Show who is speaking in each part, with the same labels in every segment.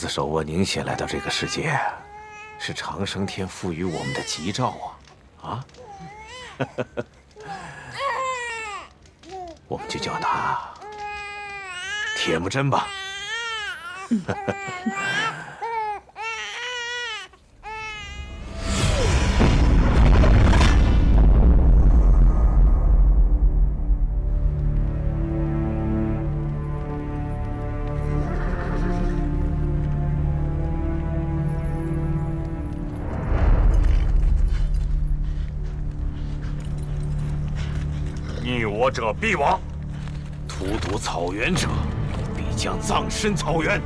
Speaker 1: 子
Speaker 2: 手握凝血来到这个世界是长生天赋予我们的吉兆啊啊。我们就叫他铁木真吧。
Speaker 3: 者必亡。
Speaker 4: 荼毒草原者，必将葬身草原。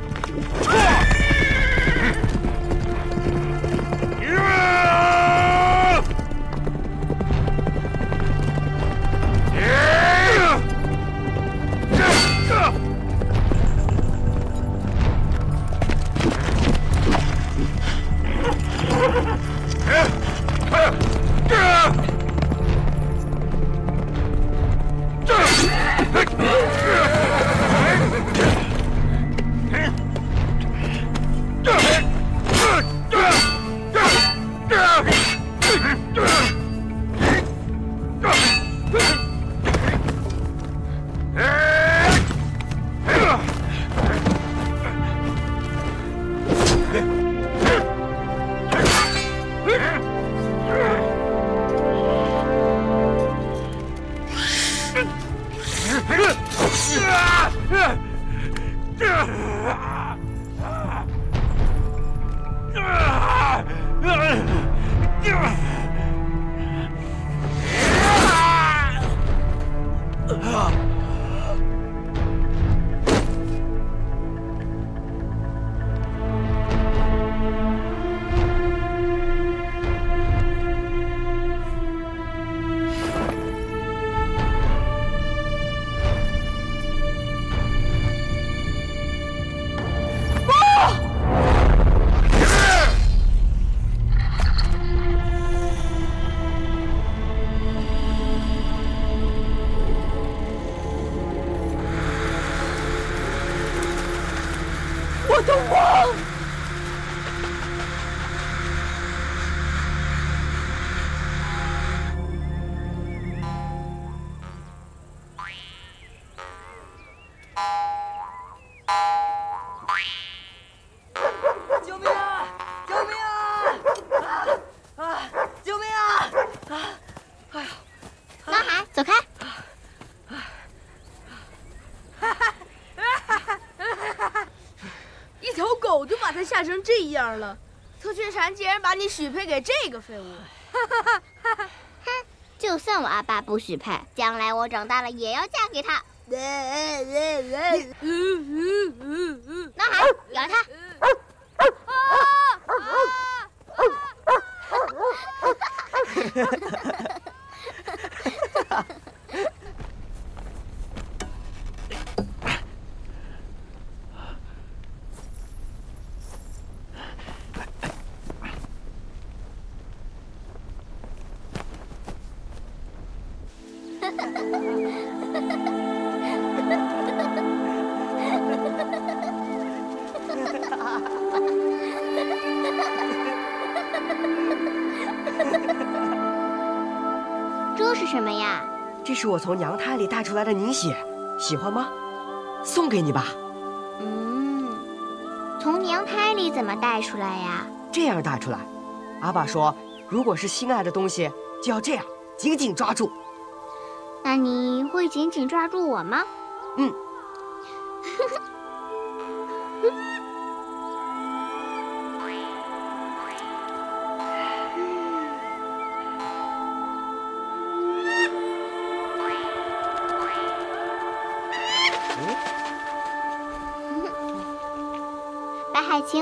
Speaker 5: 吓成这样了，特训蝉竟然把你许配给这个废物！
Speaker 6: 哼，就算我阿爸不许配，将来我长大了也要嫁给他。男
Speaker 7: 从娘胎里带出来的凝血，喜欢吗？送给你吧。
Speaker 6: 嗯，从娘胎里怎么带出来呀？
Speaker 7: 这样带出来。阿爸说，如果是心爱的东西，就要这样紧紧抓住。
Speaker 6: 那你会紧紧抓住我吗？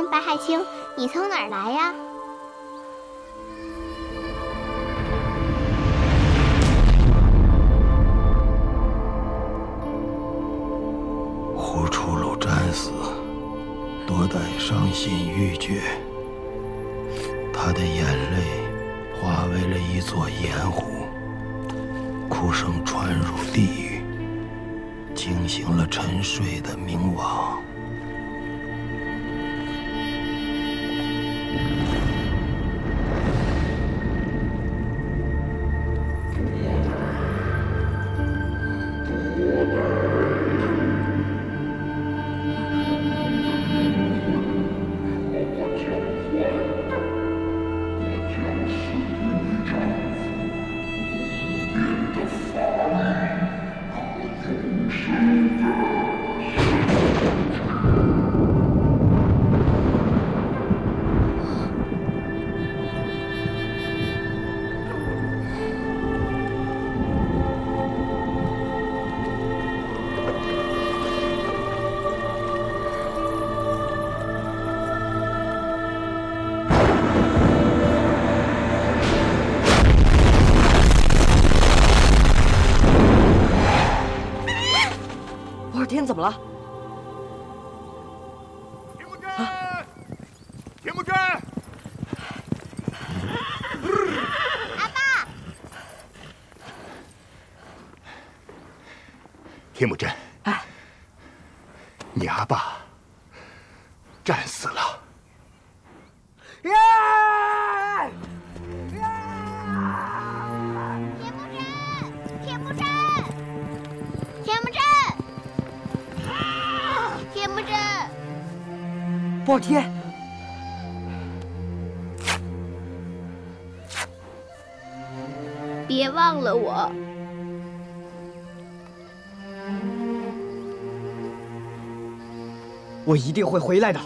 Speaker 6: 白海清，你从哪儿来呀？
Speaker 8: 波尔天，
Speaker 7: 别忘了我。
Speaker 8: 我一定会回来的。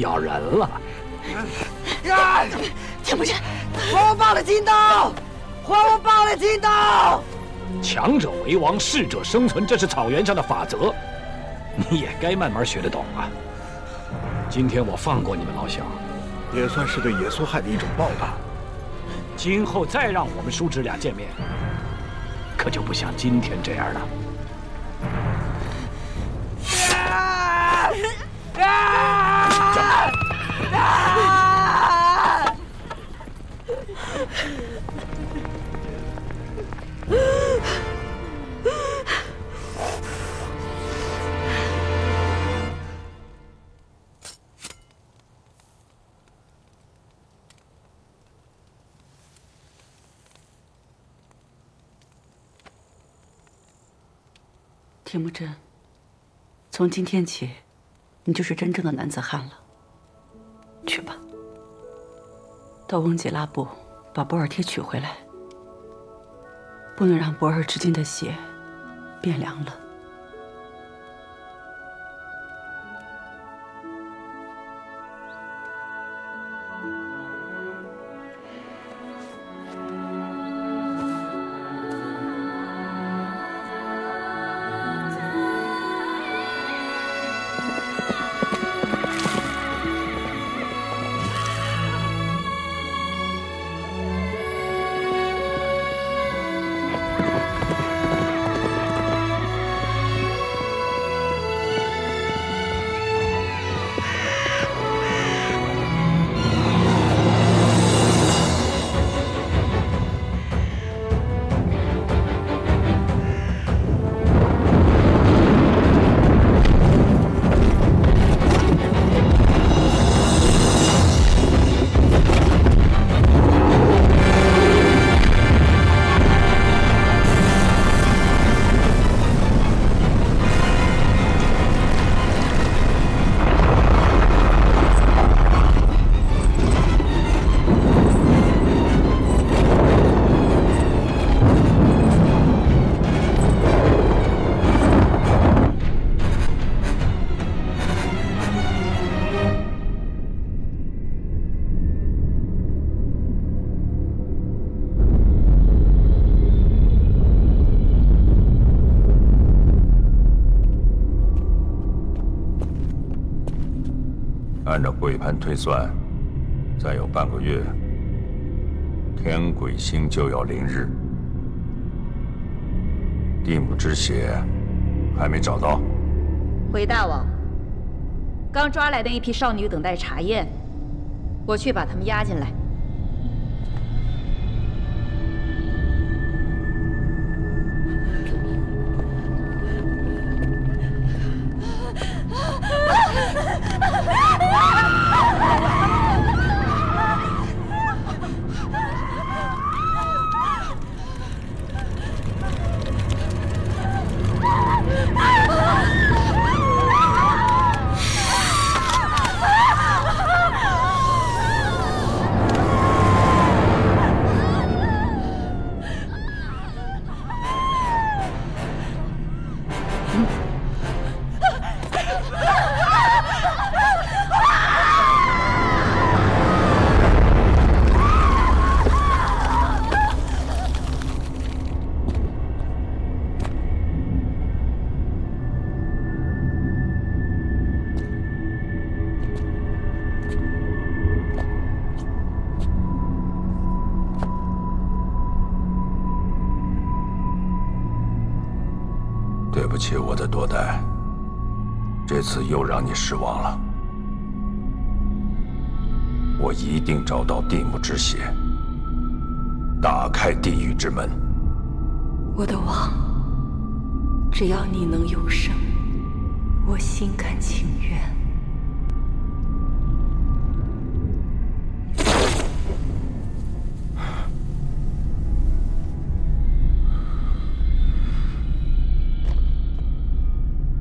Speaker 9: 咬人了。
Speaker 10: 田木真，
Speaker 8: 还我爸的金刀！还我爸的金刀！
Speaker 9: 强者为王，适者生存，这是草原上的法则，你也该慢慢学得懂啊。今天我放过你们老小，
Speaker 11: 也算是对耶稣害的一种报答。
Speaker 9: 今后再让我们叔侄俩见面，可就不像今天这样了。
Speaker 4: 从今天起，你就是真正的男子汉了。去吧，到翁吉拉布把博尔贴取回来，不能让博尔之间的血变凉了。
Speaker 12: 推算，再有半个月，天鬼星就要临日。蒂姆之血还没找到。
Speaker 4: 回大王，刚抓来的一批少女等待查验，我去把她们押进来。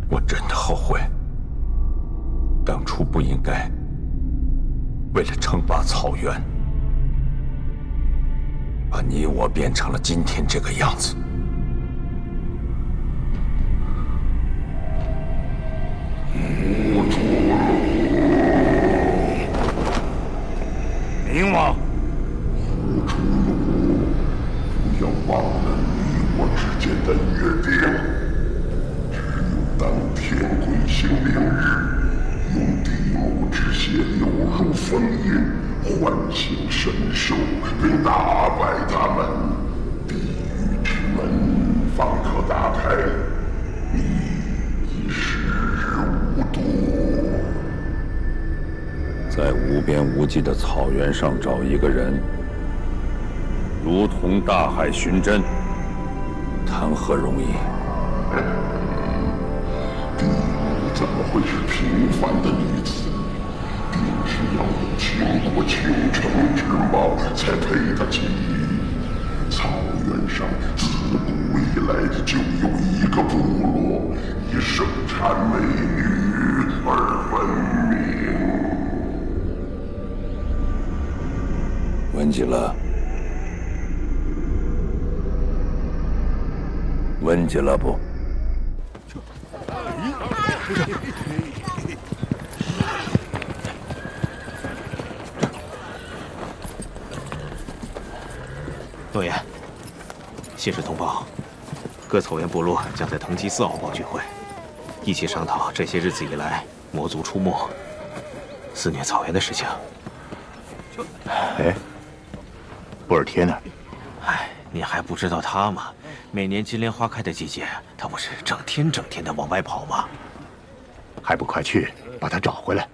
Speaker 12: 我真的后悔，当初不应该为了称霸草原，把你我变成了今天这个样子。
Speaker 13: 冥王。不要忘了你我之间的约定。只有当天鬼星凌日，用地母之血流入封印，唤醒神兽，并打败他们，地狱之门方可打开。你已时日无多。
Speaker 12: 在无边无际的草原上找一个人，如同大海寻针，谈何容易？
Speaker 13: 怎么会是平凡的女子？定是要有倾国倾城之貌才配得起。草原上自古以来就有一个部落以生产美女而闻名。
Speaker 12: 闻极了，闻极了不？
Speaker 2: 诺言，信使通报，各草原部落将在藤吉寺奥堡聚会，一起商讨这些日子以来魔族出没、肆虐草原的事情。
Speaker 14: 哎，布尔贴呢？
Speaker 2: 哎，你还不知道他吗？每年金莲花开的季节，他不是整天整天的往外跑吗？
Speaker 14: 还不快去把他找回来！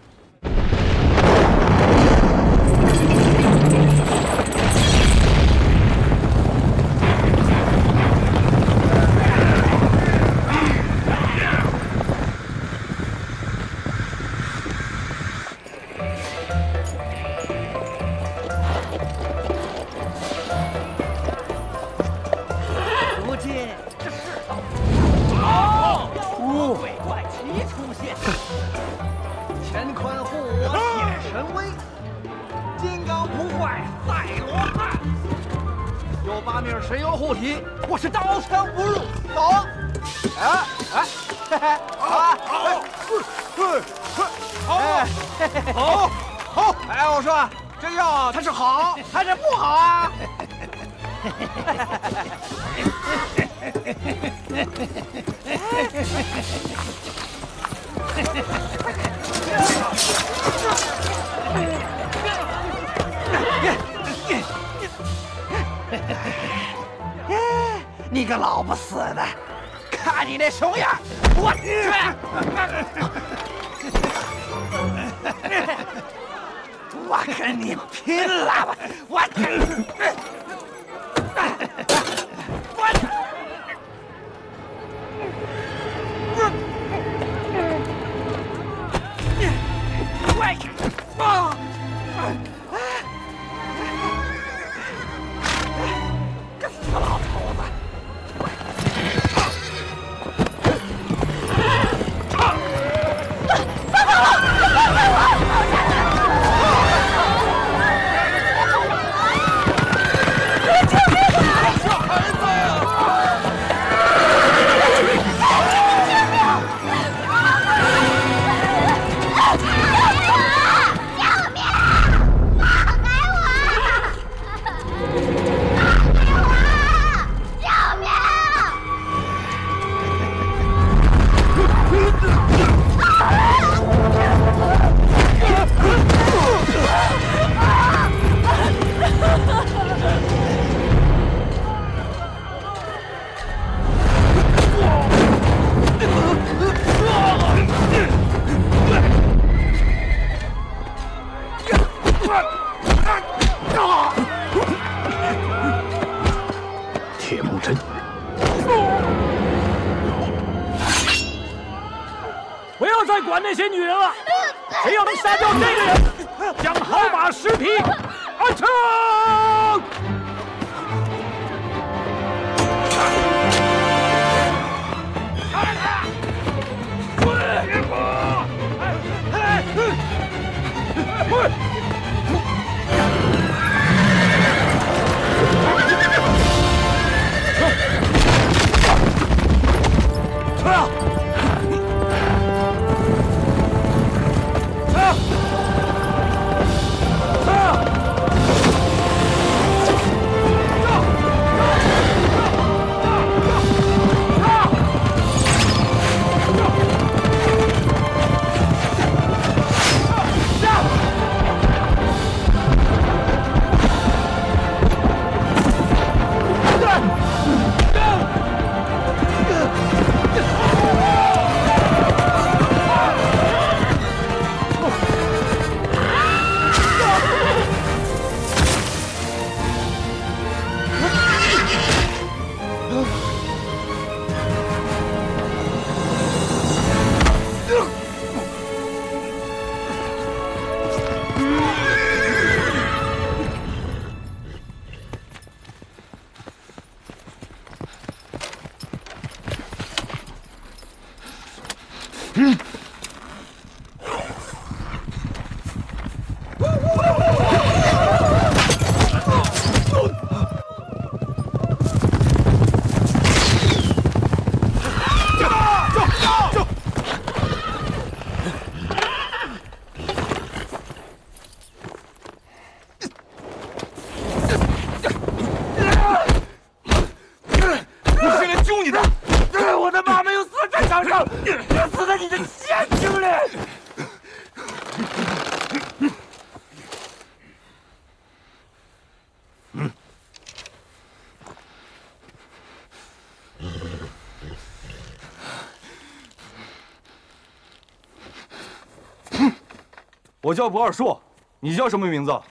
Speaker 14: 叫博尔硕，你叫什么名字？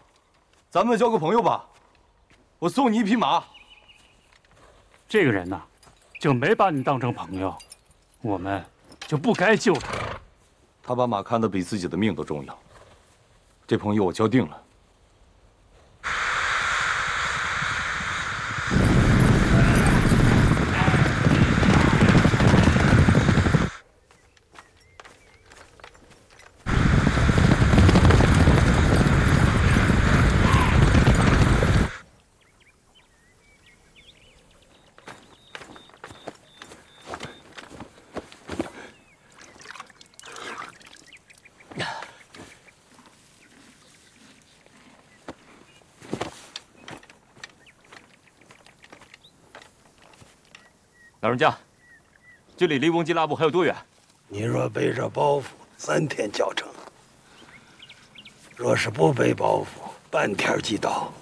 Speaker 14: 咱们交个朋友吧。我送你一匹马。
Speaker 15: 这个人呐，就没把你当成朋友，我们就不该救他。
Speaker 14: 他把马看得比自己的命都重要。这朋友我交定了。
Speaker 16: 老人家，这里离翁吉拉布还有多远？
Speaker 1: 你若背着包袱，三天脚程；若是不背包袱，半天即到。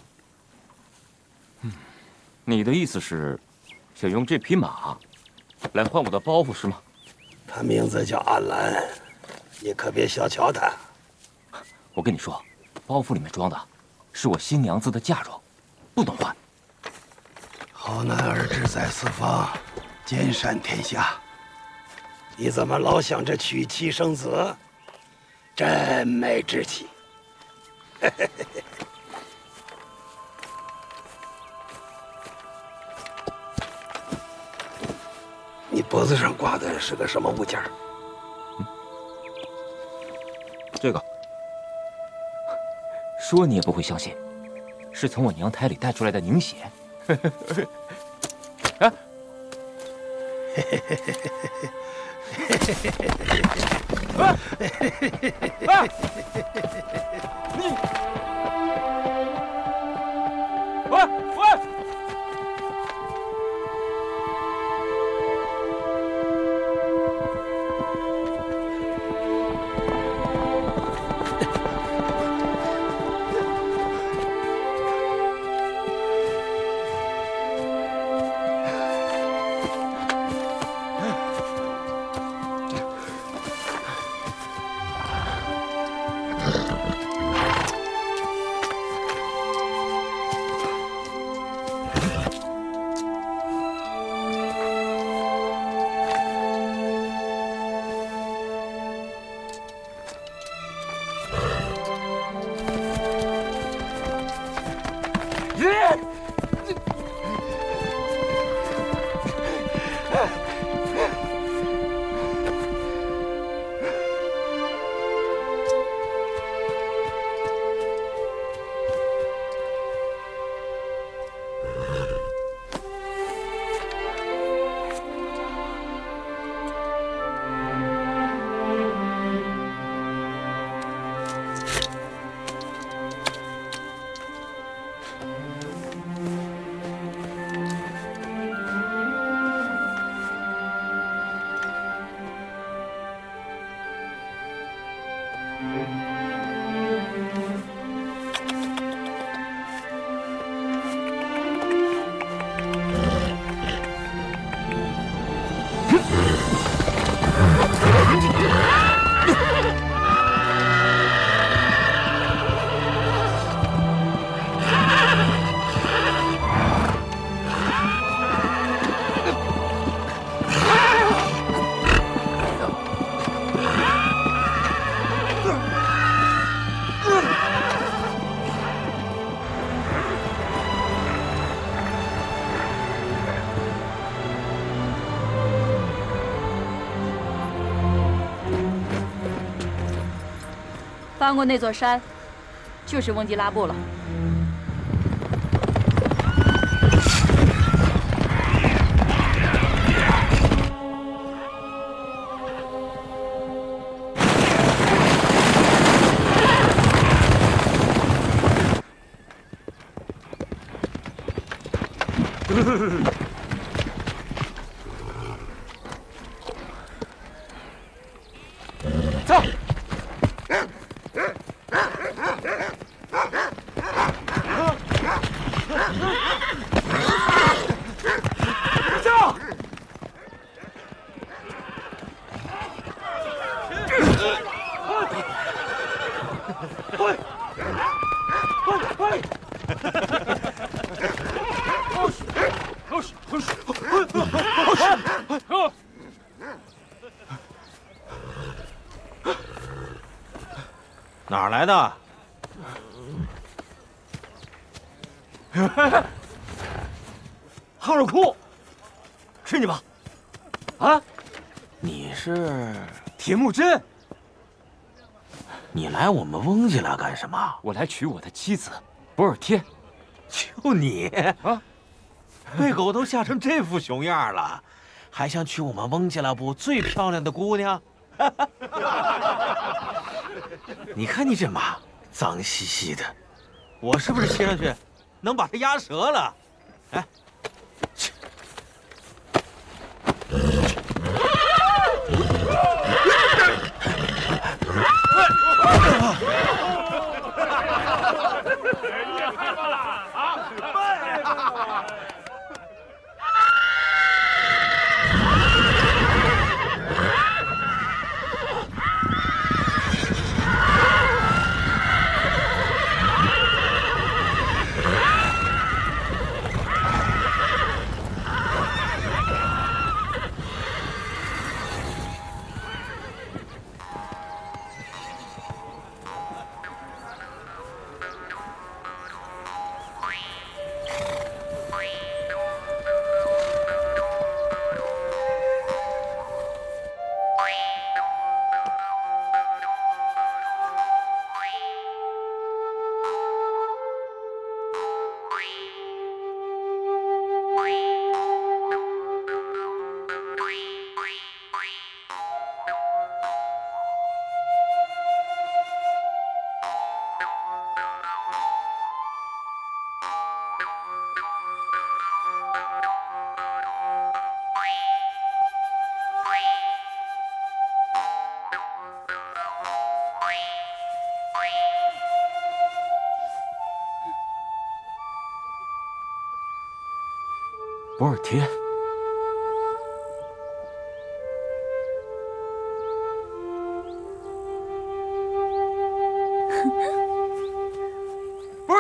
Speaker 16: 你的意思是，想用这匹马来换我的包袱是吗？
Speaker 1: 他名字叫阿兰，你可别小瞧他。
Speaker 16: 我跟你说，包袱里面装的是我新娘子的嫁妆，不能换。
Speaker 1: 好男儿志在四方，兼善天下。你怎么老想着娶妻生子？真没志气。你脖子上挂的是个什么物件？
Speaker 16: 这个，说你也不会相信，是从我娘胎里带出来的凝血。哎！啊！啊！你！喂
Speaker 17: 翻过那座山，就是翁吉拉布了。
Speaker 16: 走。
Speaker 18: 走！
Speaker 14: 喂！喂！
Speaker 2: 哪儿来的？
Speaker 14: 哈尔库，是你吧？
Speaker 2: 啊，你是
Speaker 14: 铁木真？
Speaker 2: 你翁家来干什么？
Speaker 16: 我来娶我的妻子，博尔贴。
Speaker 2: 就你啊，被狗都吓成这副熊样了，还想娶我们翁家拉部最漂亮的姑娘？你看你这马，脏兮兮的，我是不是骑上去能把它压折了？哎，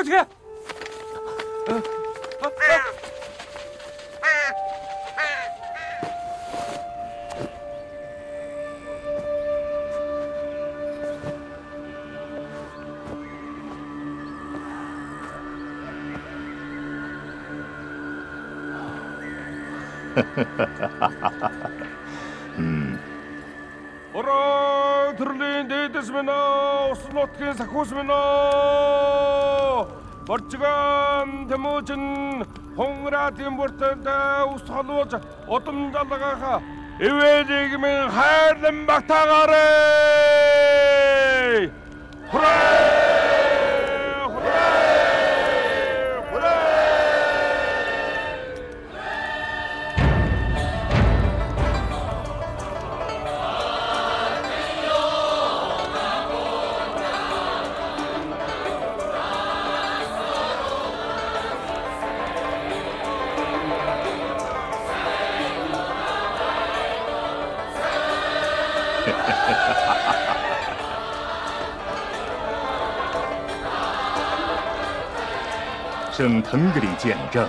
Speaker 14: 博尔贴，
Speaker 12: 嗯
Speaker 19: ，Ora, terlin dedesmena, osnotkin sakusmena. Борчгам тэмүүжин хунграатын бүртэнд ус холууж удам далгаха эвэ нийгмийн хайрлан багтаагаарэ
Speaker 20: 圣腾格里见证，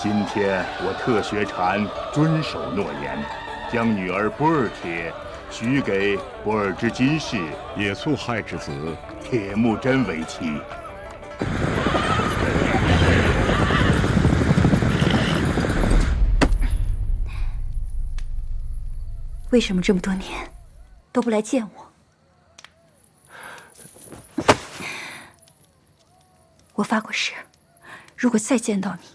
Speaker 20: 今天我特学禅遵守诺言，将女儿波尔铁许给波尔之金氏
Speaker 11: 野素亥之子
Speaker 20: 铁木真为妻。
Speaker 4: 为什么这么多年都不来见？我如果再见到你，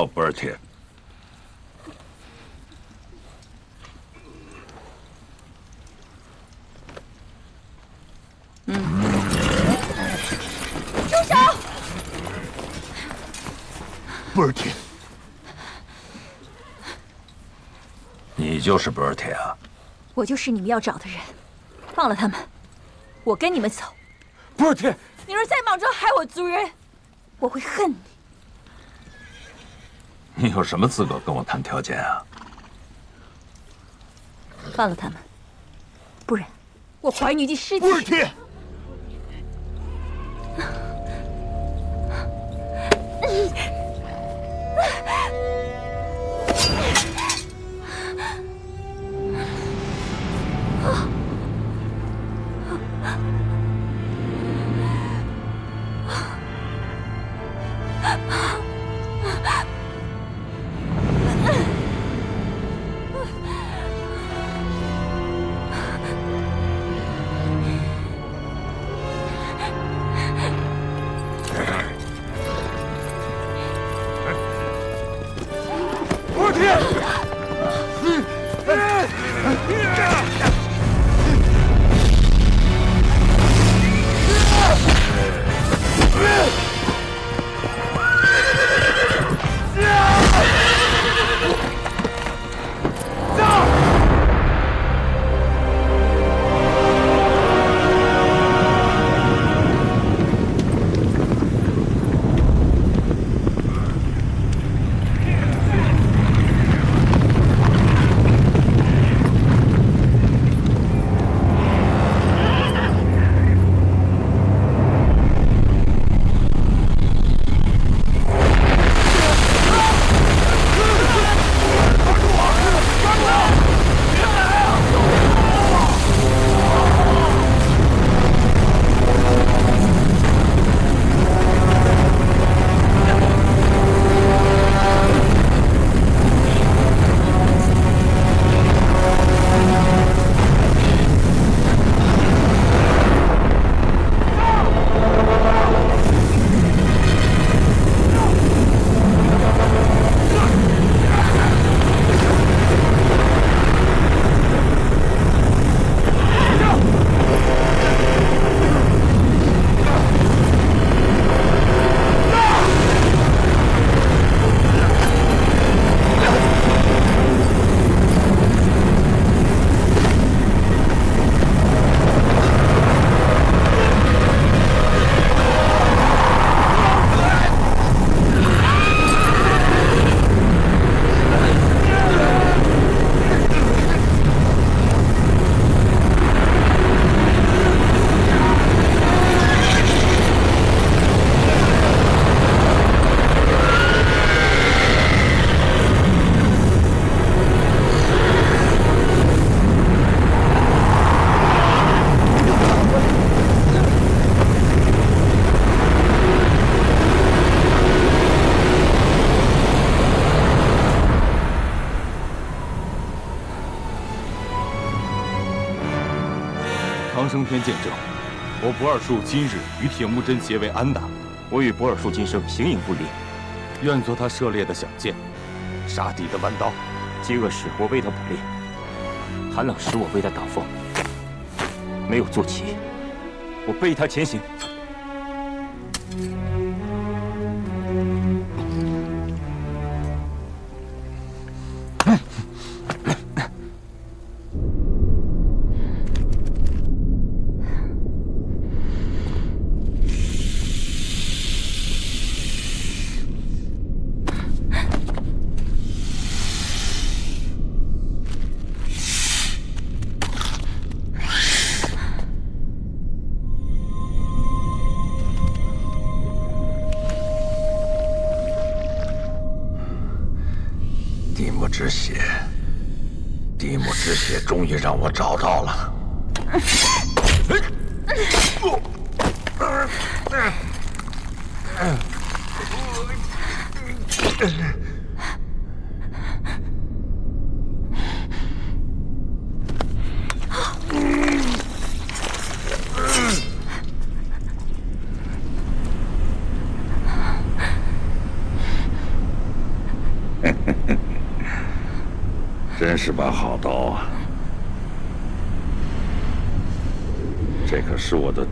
Speaker 12: 到 Bertie。嗯，
Speaker 20: 住手！Bertie，
Speaker 12: 你就是 Bertie 啊？
Speaker 4: 我就是你们要找的人。放了他们，我跟你们走。
Speaker 14: Bertie，
Speaker 4: 你若再莽撞害我族人，我会恨你。
Speaker 12: 你有什么资格跟我谈条件啊？
Speaker 4: 放了他们，不然我怀你一具尸体。
Speaker 14: 天见证，我不二术今日与铁木真结为安达。
Speaker 16: 我与不二术今生形影不离，
Speaker 14: 愿做他射猎的小箭，杀敌的弯刀。
Speaker 16: 饥饿时我为他捕猎，寒冷时我为他挡风。没有坐骑，我背他前行。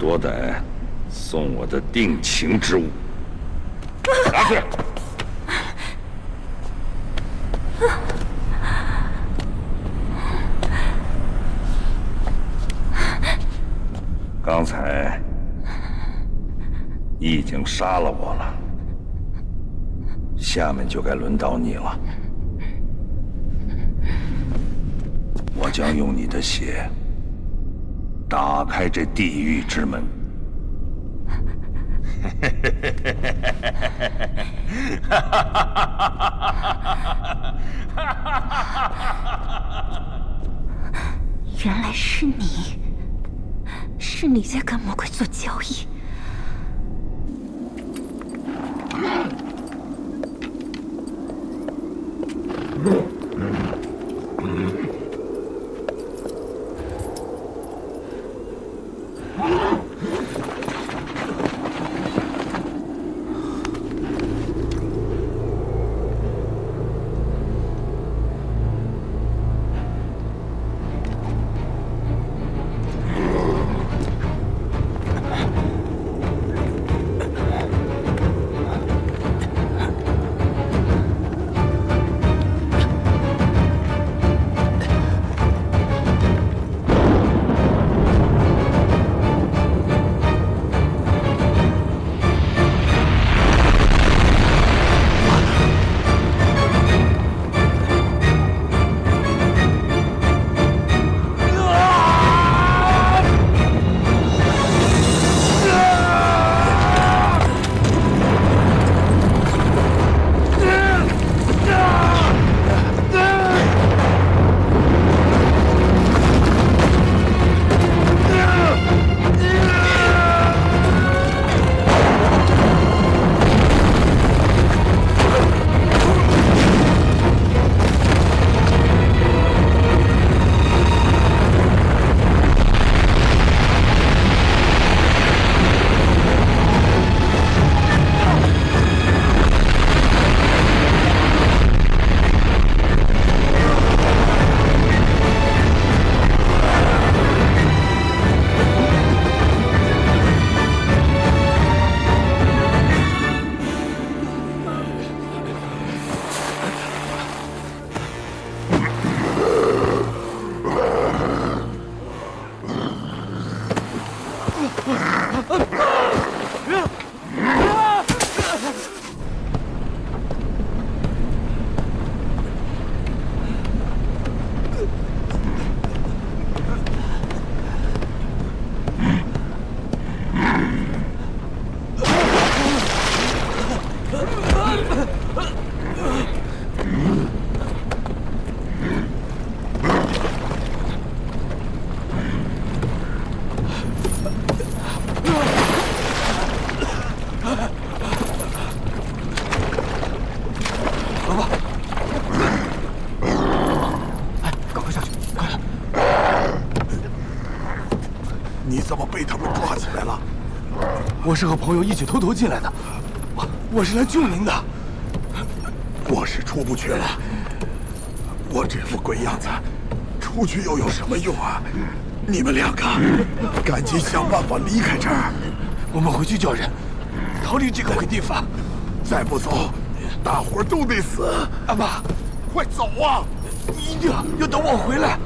Speaker 12: 我得送我的定情之物。拿去刚才你已经杀了我了下面就该轮到你了。我将用你的血开这地狱之门。
Speaker 4: 原来是你，是你在跟魔鬼做交易
Speaker 11: 是和朋友一起偷偷进来的，我我是来救您的。
Speaker 21: 我是出不去了，我这副鬼样子，出去又有什么用啊？你们两个，赶紧想办法离开这儿。
Speaker 11: 我们回去叫人，逃离这个鬼地方。
Speaker 21: 再不走，大伙儿都得死。
Speaker 11: 阿爸，
Speaker 21: 快走啊！
Speaker 11: 你一定要等我回来。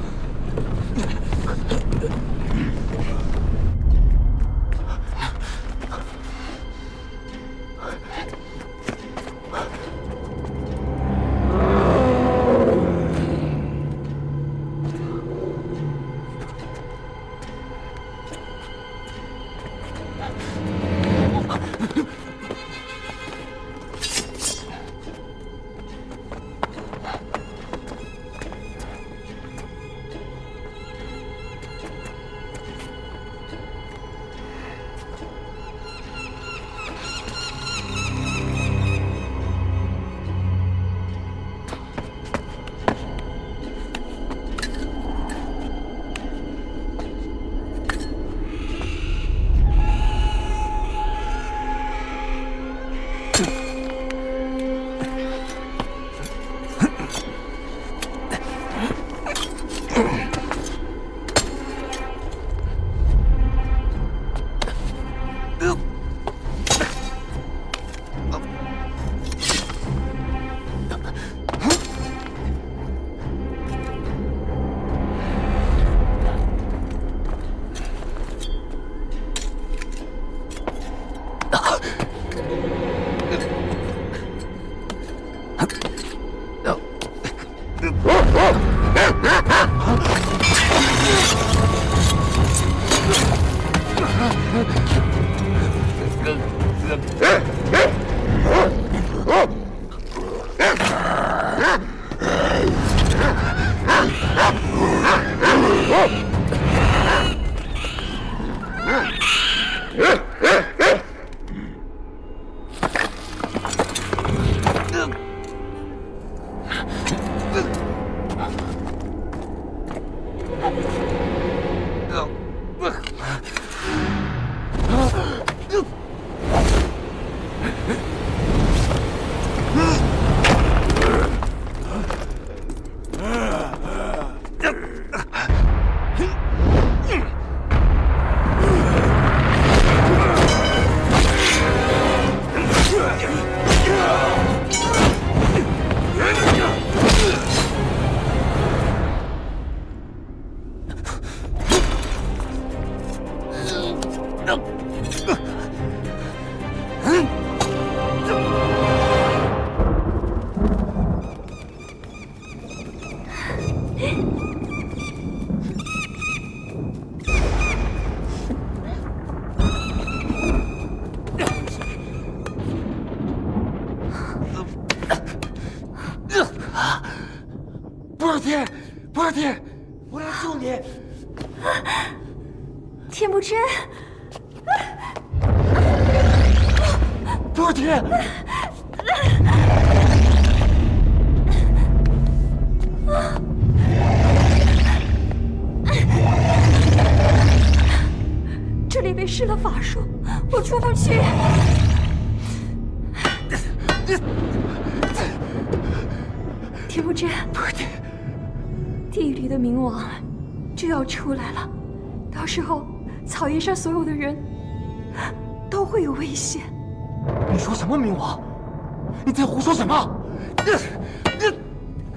Speaker 18: 说什么？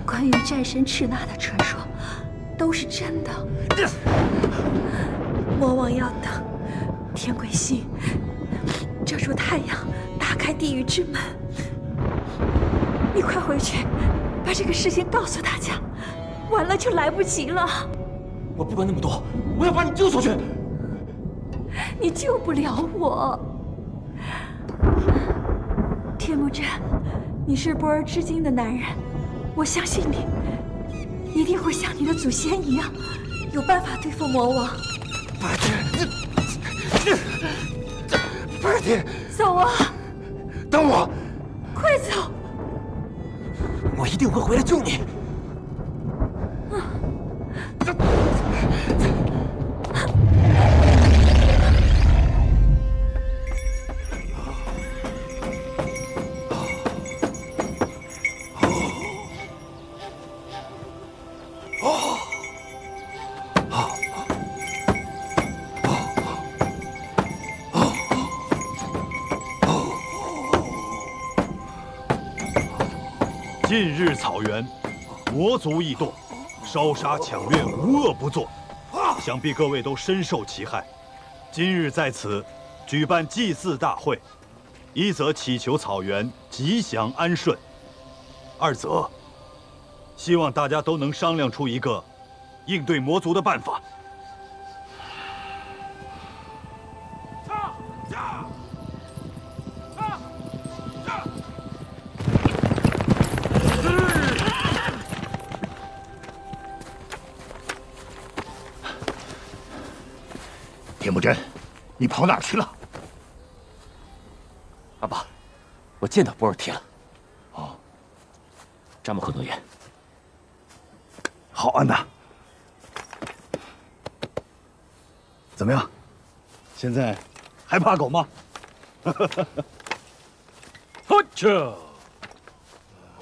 Speaker 4: 关于战神赤那的传说都是真的。魔王要等天鬼星遮住太阳，打开地狱之门。你快回去，把这个事情告诉大家，晚了就来不及了。
Speaker 18: 我不管那么多，我要把你救出去。
Speaker 4: 你救不了我，铁木真，你是波尔至今的男人，我相信你，一定会像你的祖先一样，有办法对付魔王。
Speaker 22: 近日草原，魔族异动，烧杀抢掠，无恶不作，想必各位都深受其害。今日在此举办祭祀大会，一则祈求草原吉祥安顺，二则希望大家都能商量出一个应对魔族的办法。
Speaker 20: 你跑哪儿去了？
Speaker 16: 阿爸，我见到波尔提了。
Speaker 20: 哦，
Speaker 16: 詹姆克诺言。
Speaker 1: 好，安娜。怎么样？现在还怕狗吗？
Speaker 9: 呵这，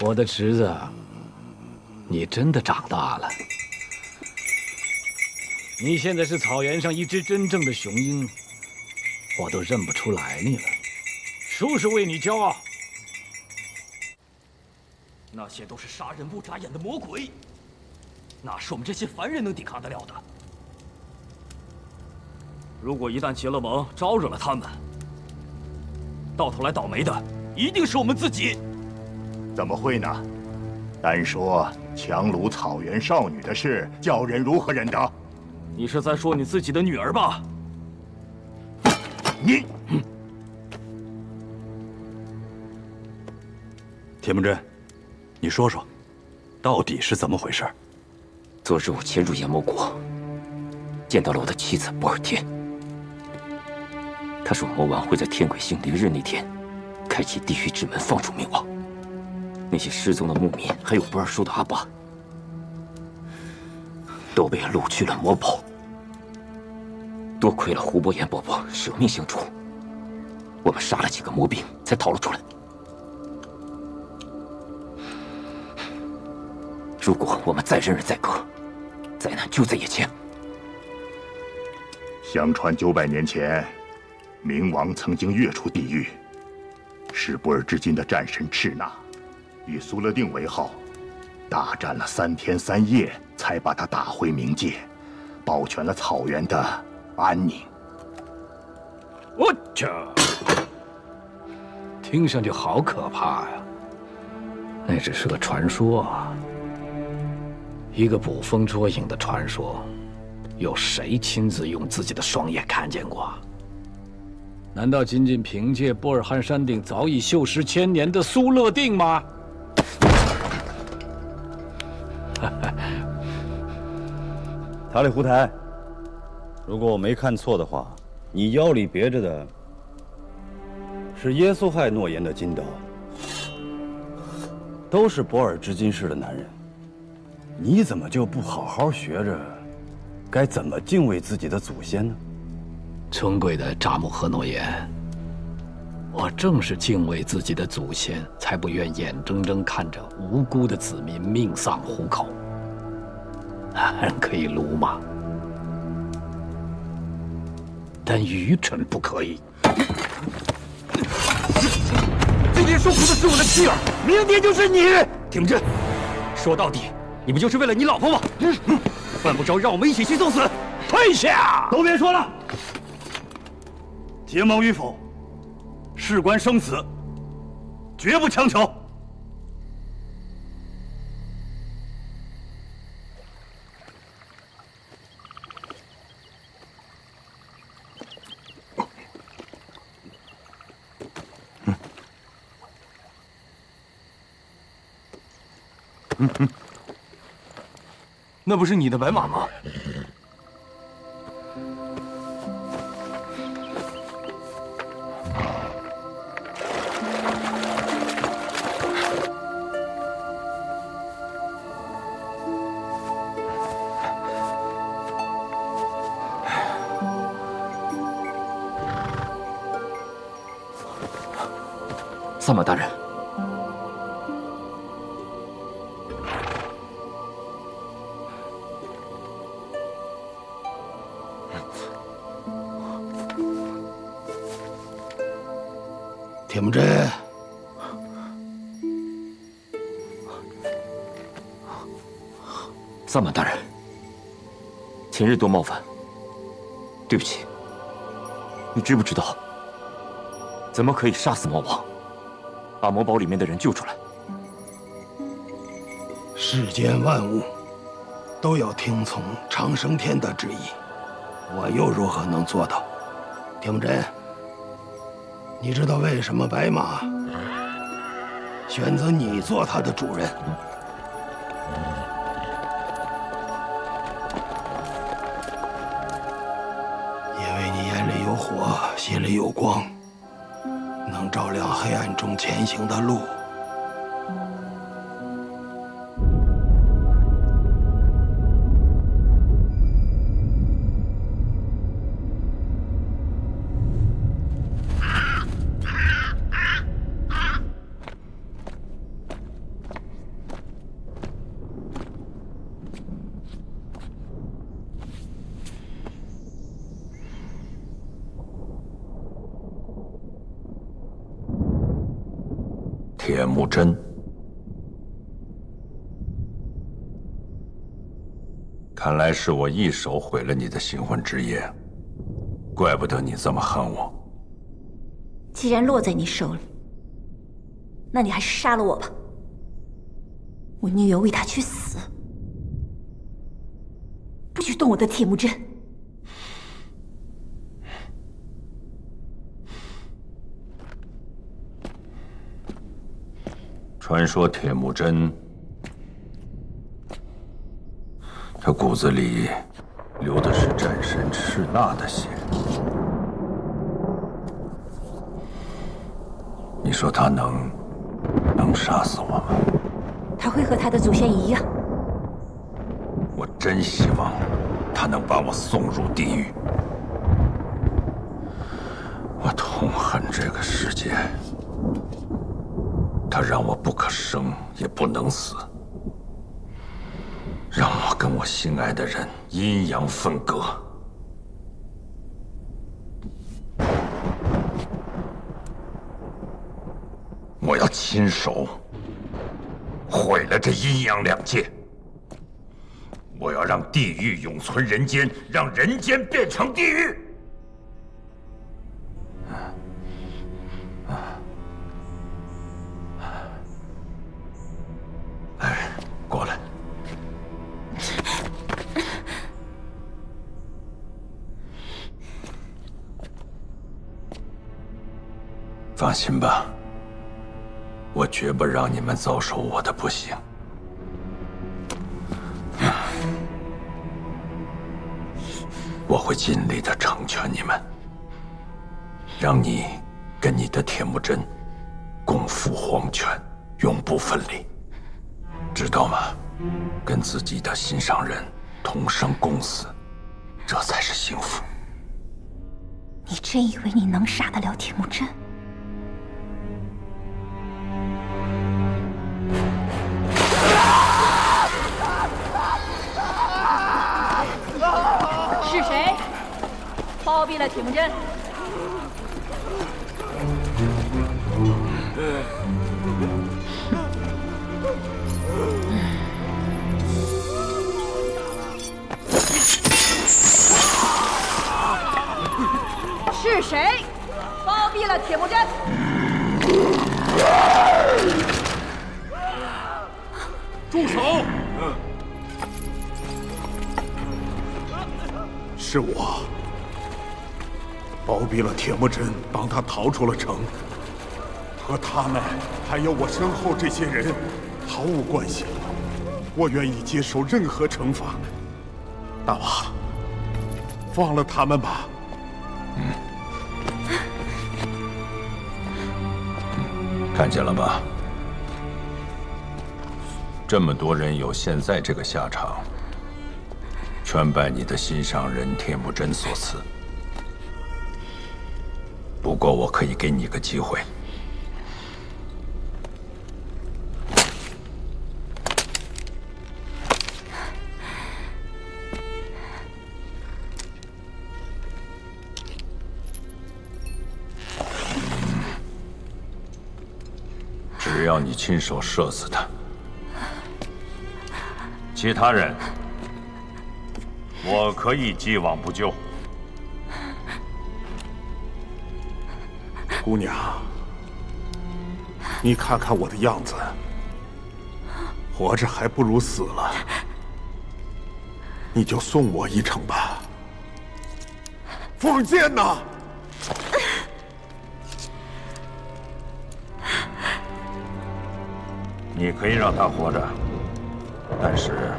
Speaker 9: 我的侄子，你真的长大了。你现在是草原上一只真正的雄鹰，我都认不出来你了。叔叔为你骄傲。
Speaker 16: 那些都是杀人不眨眼的魔鬼，哪是我们这些凡人能抵抗得了的？如果一旦结了盟，招惹了他们，到头来倒霉的一定是我们自己。
Speaker 20: 怎么会呢？单说强掳草原少女的事，叫人如何忍得？
Speaker 16: 你是在说你自己的女儿吧？
Speaker 20: 你，嗯铁木真，你说说，到底是怎么回事？
Speaker 16: 昨日我潜入阎魔国，见到了我的妻子博尔天。他说魔王会在天鬼星凌日那天，开启地狱之门，放出冥王。那些失踪的牧民，还有不二叔的阿爸，都被掳去了魔堡。多亏了胡伯言伯伯舍命相助，我们杀了几个魔兵，才逃了出来。如果我们再忍忍再隔，灾难就在眼前。
Speaker 20: 相传九百年前，冥王曾经跃出地狱，是不尔至今的战神赤那，以苏勒定为号，大战了三天三夜，才把他打回冥界，保全了草原的安宁。
Speaker 9: 我去，听上去好可怕呀！那只是个传说啊，一个捕风捉影的传说，有谁亲自用自己的双眼看见过？难道仅仅凭借波尔汉山顶早已锈蚀千年的苏勒定吗？
Speaker 23: 塔里胡台，如果我没看错的话，你腰里别着的是耶稣亥诺言的金刀，都是博尔之金氏的男人，你怎么就不好好学着该怎么敬畏自己的祖先呢？
Speaker 9: 尊贵的扎木和诺言，我正是敬畏自己的祖先，才不愿眼睁睁看着无辜的子民命丧虎口。可以鲁莽，但愚蠢不可以。
Speaker 16: 今天受苦的是我的妻儿，明天就是你。铁木真，说到底，你不就是为了你老婆吗？犯不着让我们一起去送死。
Speaker 9: 退下！
Speaker 20: 都别说了，结盟与否，事关生死，绝不强求。
Speaker 14: 那不是你的白马吗？
Speaker 16: 萨满大人，前日多冒犯，对不起。你知不知道，怎么可以杀死魔王，把魔堡里面的人救出来？
Speaker 1: 世间万物都要听从长生天的旨意，我又如何能做到？铁木真，你知道为什么白马选择你做他的主人？心里有光，能照亮黑暗中前行的路。
Speaker 12: 是我一手毁了你的新婚之夜怪不得你这么恨我。
Speaker 4: 既然落在你手里那你还是杀了我吧我宁愿为他去死不许动我的铁木真。
Speaker 12: 传说铁木真他骨子里流的是战神赤纳的血。你说他能能杀死我吗？
Speaker 24: 他会和他的祖先一样。
Speaker 12: 我真希望他能把我送入地狱。我痛恨这个世界，他让我不可生也不能死，让我跟我心爱的人阴阳分割。我要亲手毁了这阴阳两界。我要让地狱永存人间，让人间变成地狱。放心吧，我绝不让你们遭受我的不幸。我会尽力的成全你们，让你跟你的铁木真共赴黄泉，永不分离，知道吗？跟自己的心上人同生共死，这才是幸福。
Speaker 4: 你真以为你能杀得了铁木真？
Speaker 17: 包庇了铁木真？是谁包庇了铁木真？
Speaker 11: 住手！是我包庇了铁木真，帮他逃出了城，和他们还有我身后这些人毫无关系。我愿意接受任何惩罚。大王，放了他们吧。
Speaker 12: 看见了吧？这么多人有现在这个下场，全拜你的心上人铁木真所赐。不过我可以给你个机会，只要你亲手射死他。其他人，我可以既往不咎。
Speaker 11: 姑娘，你看看我的样子，活着还不如死了。你就送我一程吧。放箭呐！
Speaker 12: 你可以让他活着，但是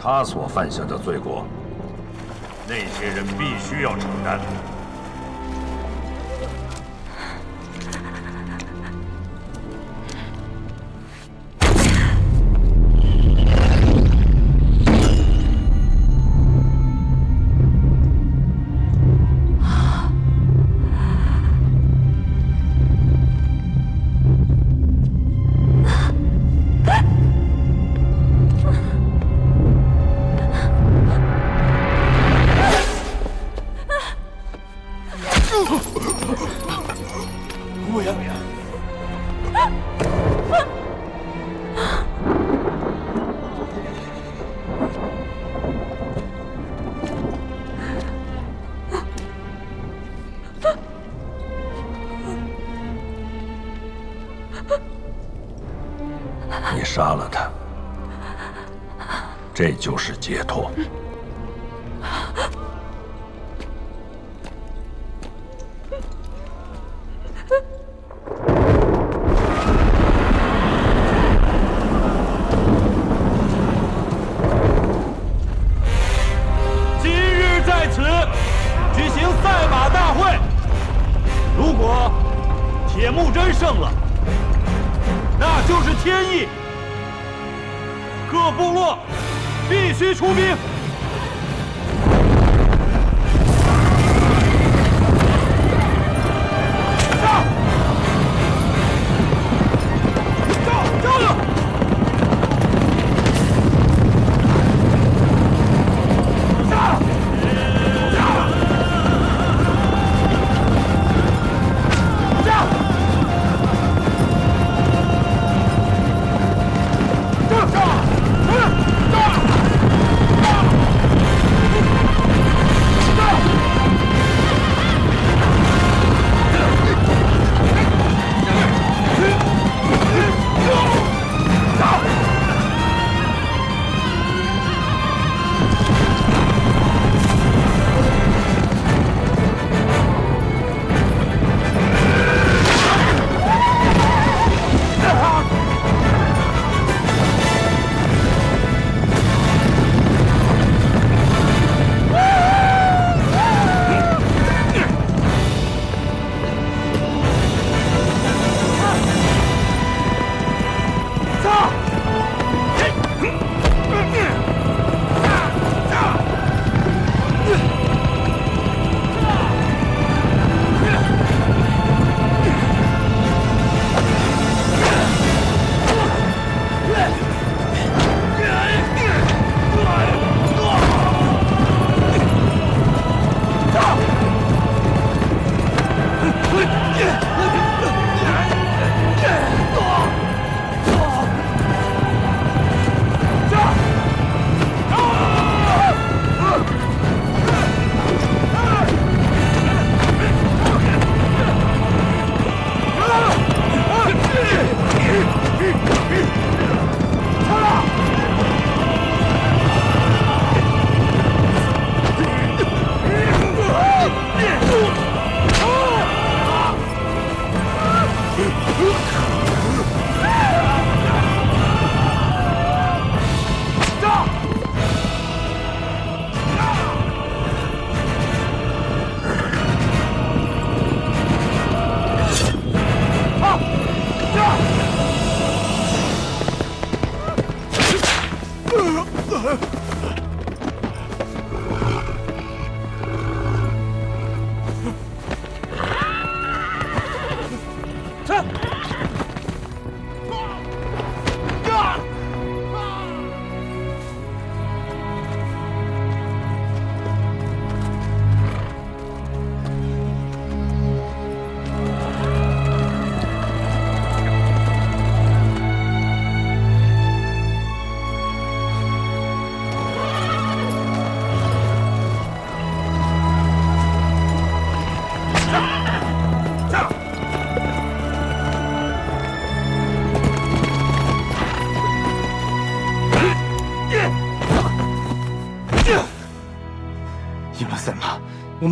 Speaker 12: 他所犯下的罪过，那些人必须要承担。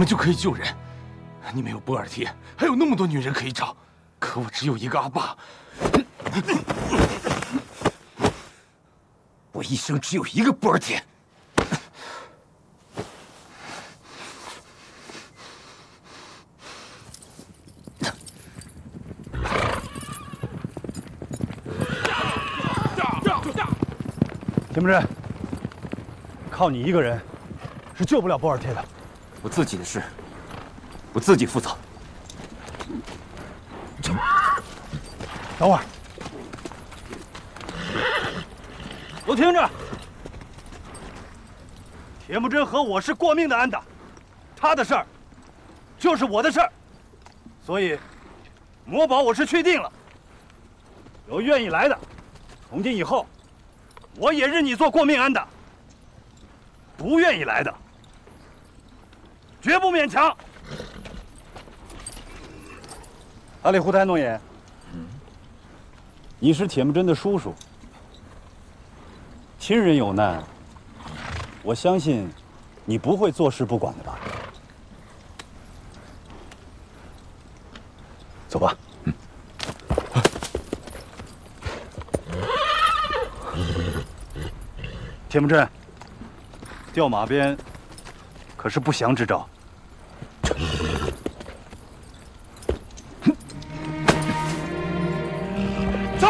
Speaker 12: 就
Speaker 11: 可以救人。你们有波尔贴，还有那么多女人可以找，可我只有一个阿爸。我一生只有一个波尔贴。
Speaker 25: 田木真，靠你一个人是救不了波尔贴的。
Speaker 16: 我自己的事，我自己负责。
Speaker 25: 等会儿，
Speaker 22: 都听着，铁木真和我是过命的安达，他的事儿就是我的事儿，所以魔堡我是确定了。有愿意来的，从今以后，我也认你做过命安达。不愿意来的，绝不勉强。
Speaker 25: 阿里胡台诺言，你是铁木真的叔叔，亲人有难，我相信你不会坐视不管的吧？走吧。铁木真，调马鞭，可
Speaker 11: 可是不祥之兆。走！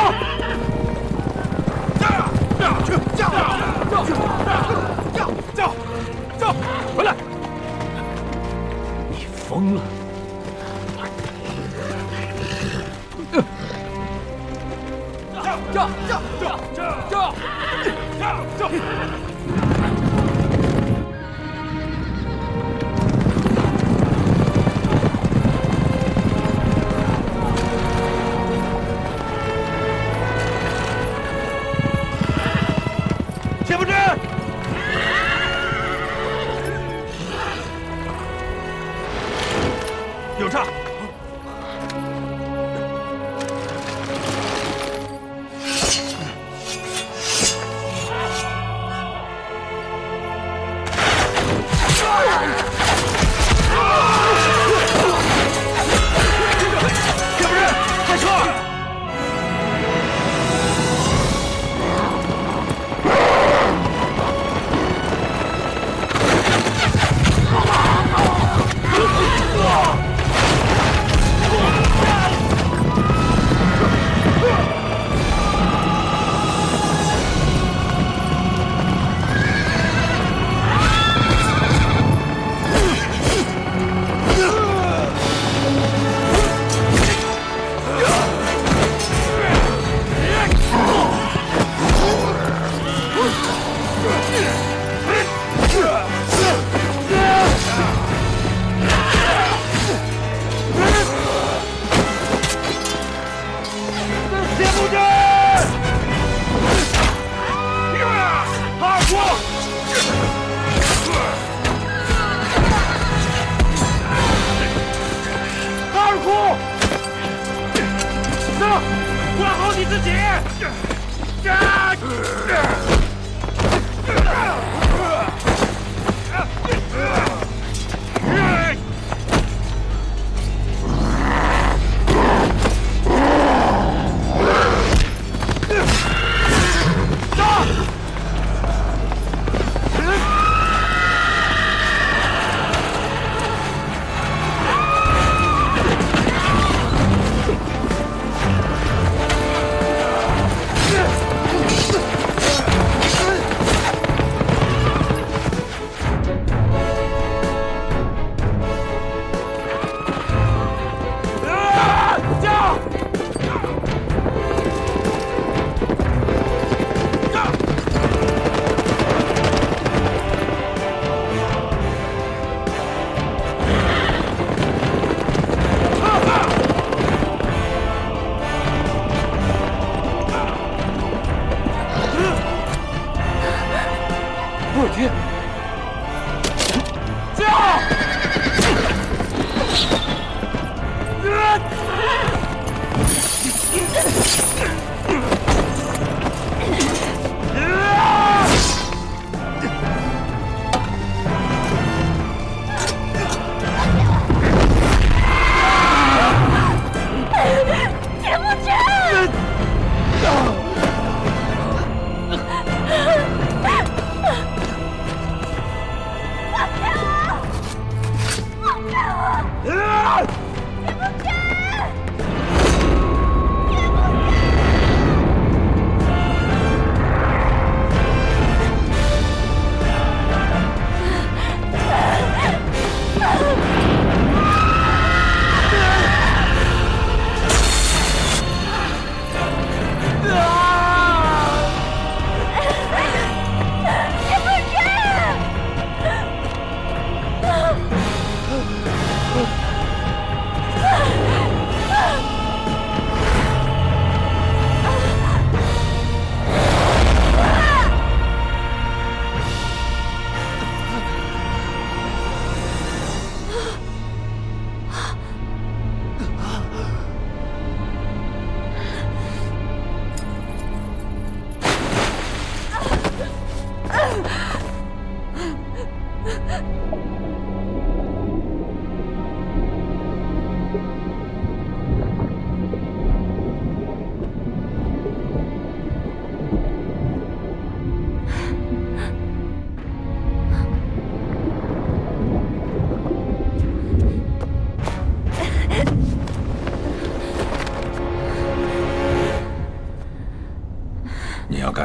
Speaker 11: 去！叫！叫！叫！叫！铁木真，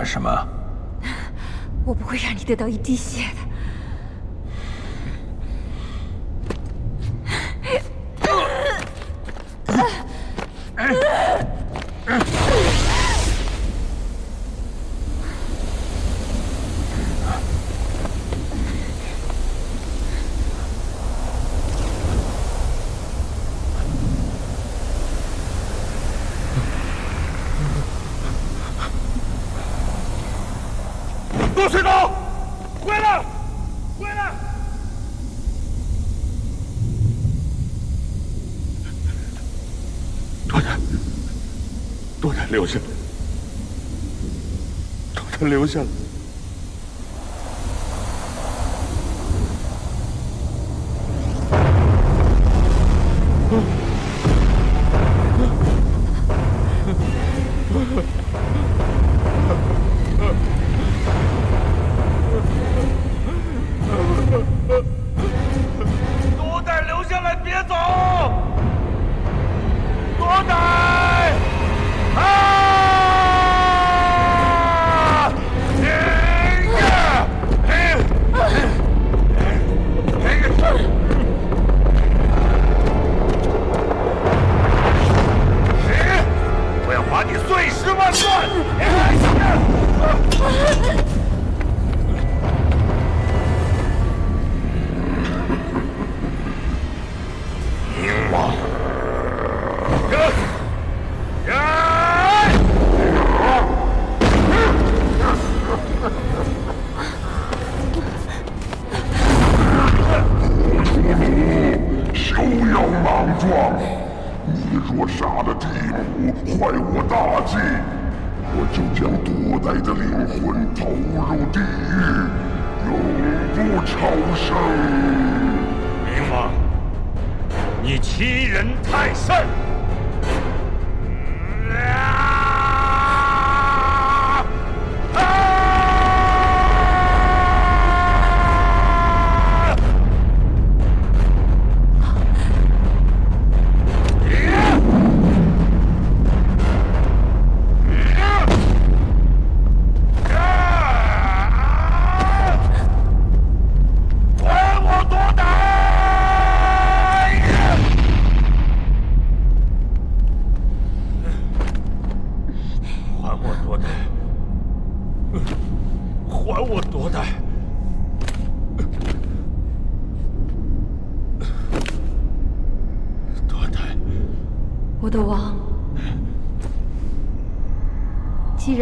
Speaker 1: 什么？
Speaker 4: 我不会让你得到一滴血的。
Speaker 11: 陆水东，回来，回来！多丹，多丹留下，多丹留下。
Speaker 13: 了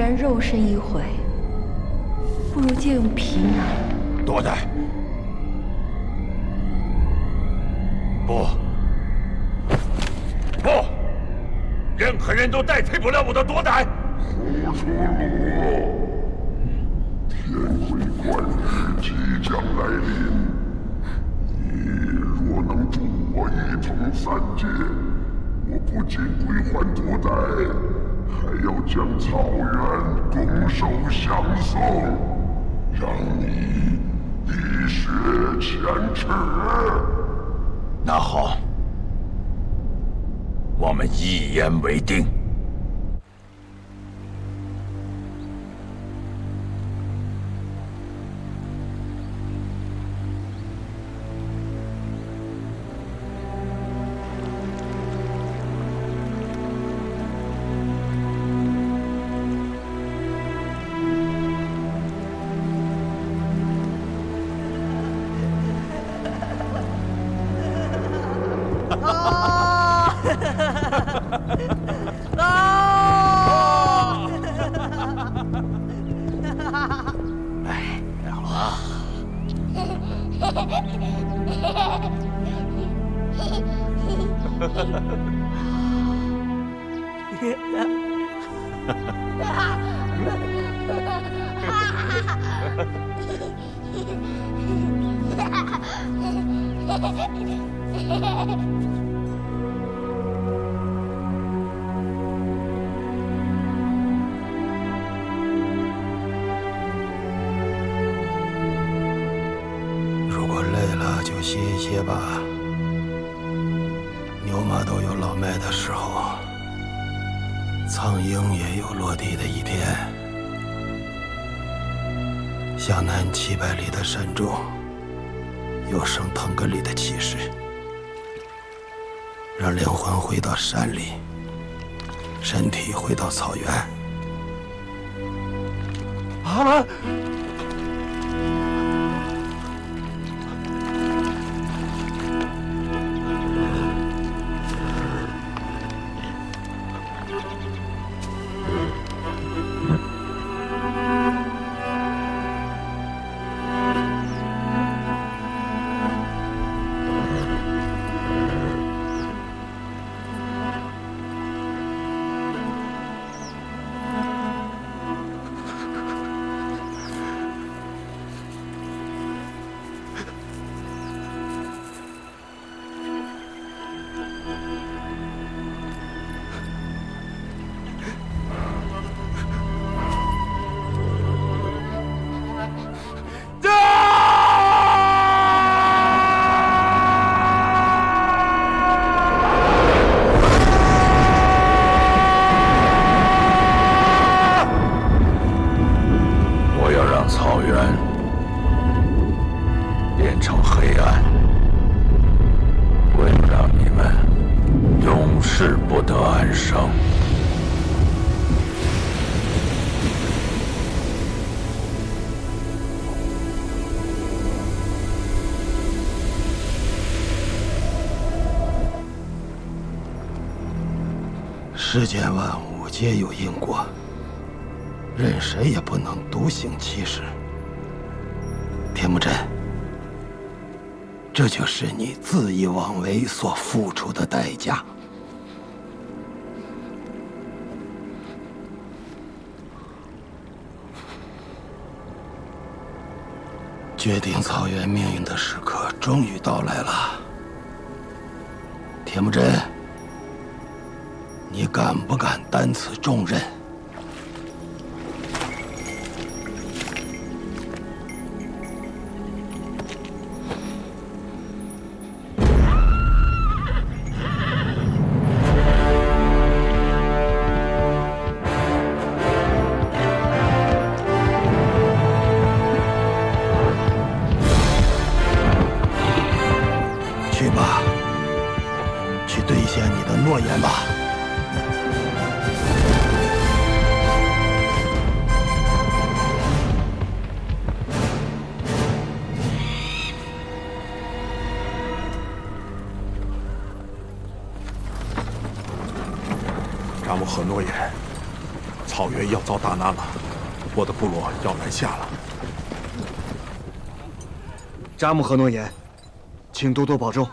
Speaker 4: 然肉身已毁，不如借用皮囊。
Speaker 11: 多代！不，不，任何人都代替不了我的多胆。
Speaker 13: 胡说罗！天鬼怪日即将来临，你若能助我一统三界，我不仅归还多代，还要将草原拱手相送，让你一雪前耻。
Speaker 1: 那好，我们一言为定。
Speaker 26: 世
Speaker 1: 间万物皆有因果，任谁也不能独行其事。田木真，这就是你恣意妄为所付出的代价。决定草原命运的时刻终于到来了，田木真。你敢不敢担此重任？
Speaker 11: 下了。
Speaker 16: 扎木合诺言，请多多保重。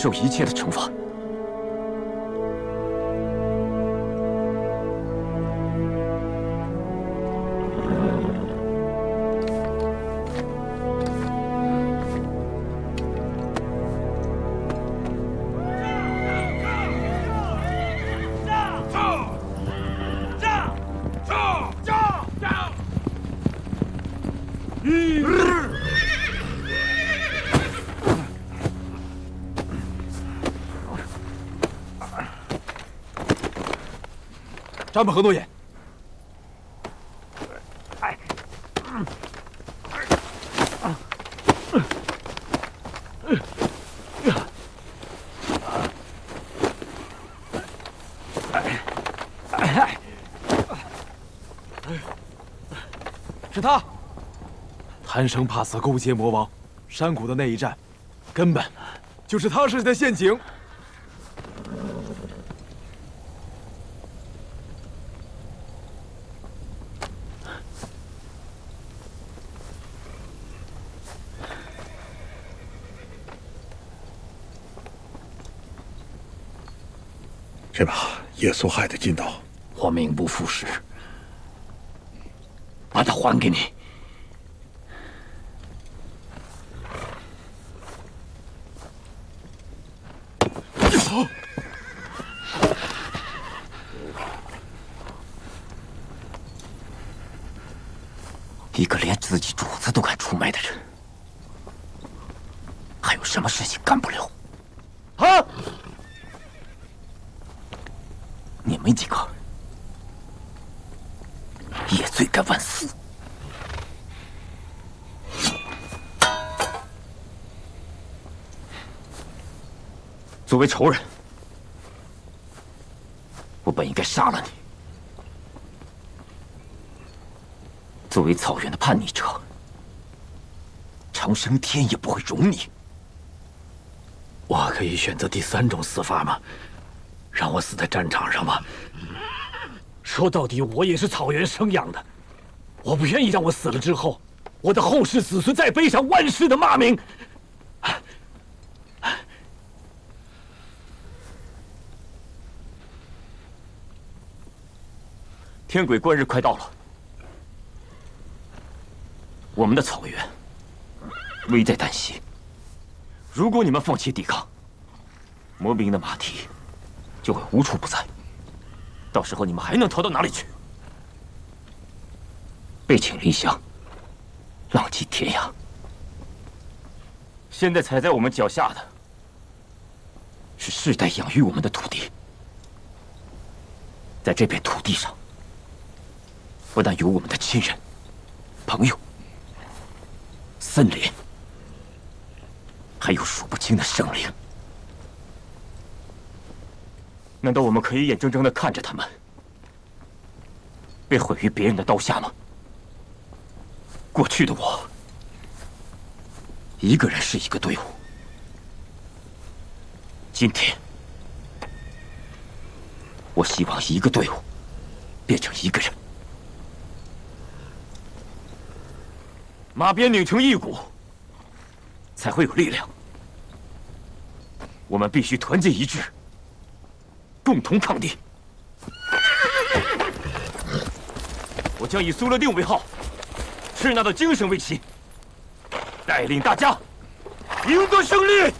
Speaker 27: 受一切的惩罚。
Speaker 14: 张本和诺言。是他，贪生怕死勾结魔王，山谷的那一战，根本就是他设的陷阱。
Speaker 11: 这把耶稣害的金刀，
Speaker 16: 我名不副实，把它还给你。一个连自己主子都敢出卖的人，还有什么事情干不了？啊！你们几个也罪该万死！作为仇人，我本应该杀了你；作为草原的叛逆者，长生天也不会容你。我可以选择第三种死法吗？让我死在战场上吧？说到底，我也是草原生养的，我不愿意让我死了之后，我的后世子孙再背上万世的骂名。天鬼观日快到了，我们的草原危在旦夕。如果你们放弃抵抗，魔兵的马蹄就会无处不在。到时候你们还能逃到哪里去？背井离乡，浪迹天涯。现在踩在我们脚下的，是世代养育我们的土地。在这片土地上，不但有我们的亲人、朋友、森林，还有数不清的生灵。难道我们可以眼睁睁的看着他们被毁于别人的刀下吗？过去的我，一个人是一个队伍。今天，我希望一个队伍变成一个人，马鞭拧成一股，才会有力量。我们必须团结一致。共同抗敌！我将以苏勒定为号，赤那的精神为旗，带领大家赢得胜利。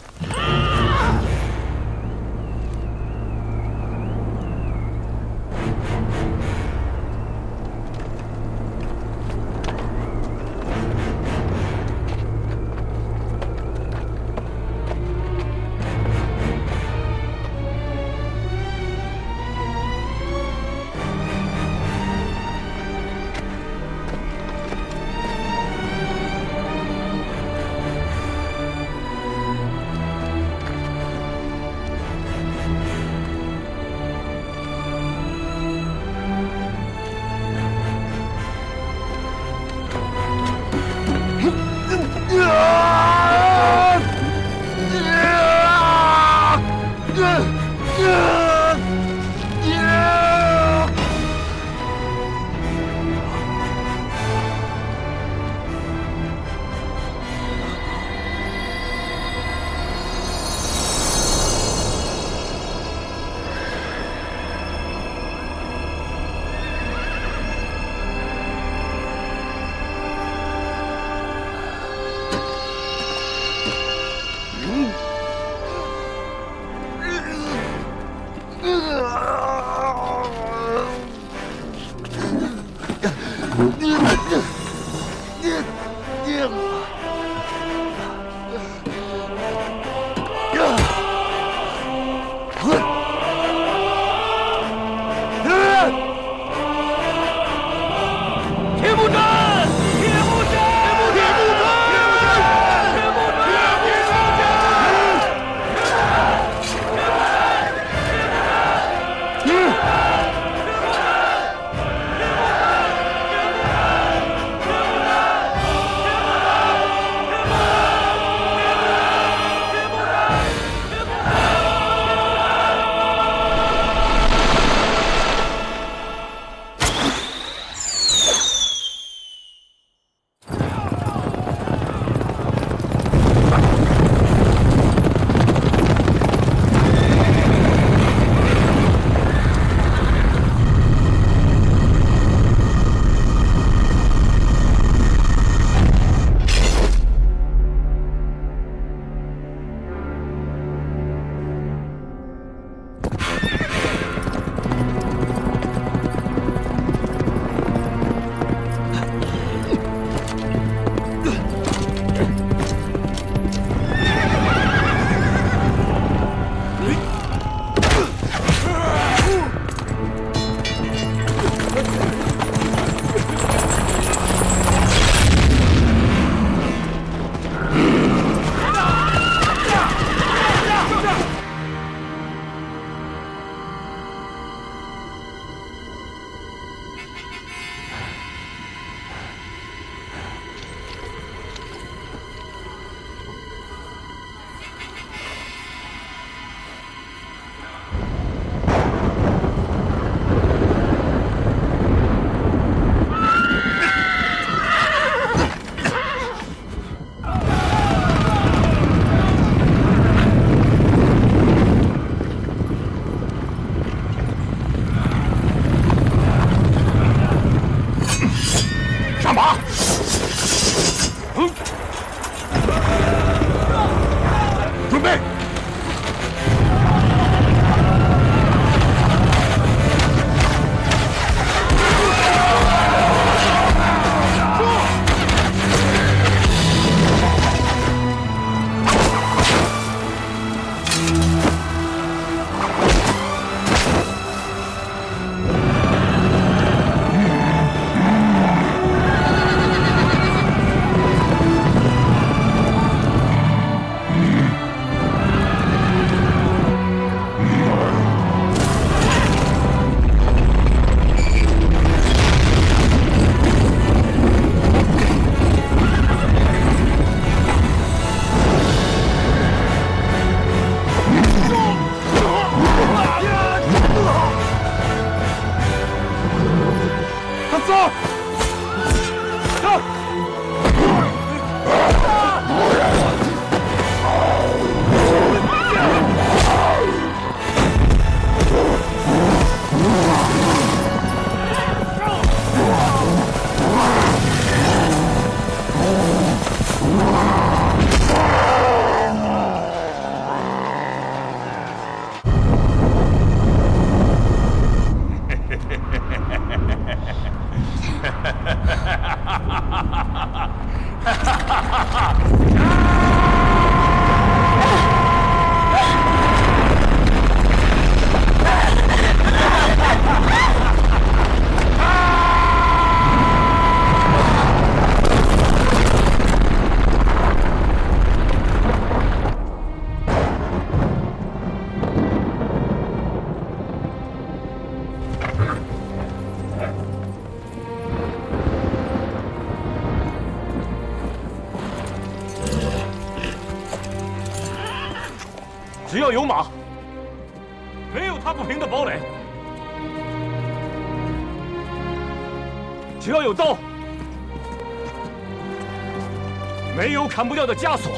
Speaker 14: 砍不掉的枷锁。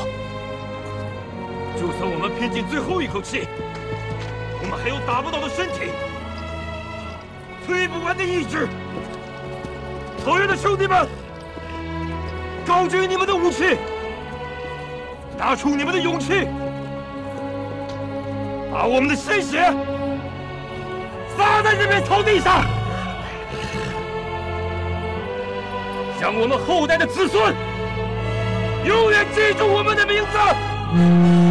Speaker 14: 就算我们拼尽最后一口气，我们还有打不倒的身体，摧不完的意志。草原的兄弟们，高举你们的武器，拿出你们的勇气。把我们的鲜血洒在这片草地上，
Speaker 28: 向我们后代的子孙字。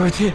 Speaker 29: 母亲。